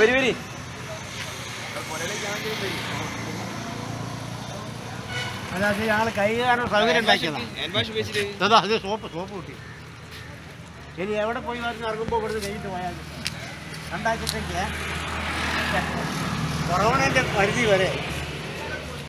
വരി വരി. അല്ലാതെ ഞങ്ങൾ കൈ കാണാൻ സൗകര്യം ഉണ്ടാക്കിയതാണ് അത് സോപ്പ് സോപ്പ് കൂട്ടി. ഇനി എവിടെ പോയി വന്ന് ഇറങ്ങുമ്പോൾ ഇവിടുന്ന് കഴിഞ്ഞിട്ട് പോയാൽ രണ്ടാഴ്ചത്തേക്ക് കൊറോണന്റെ പരിധി വരെ.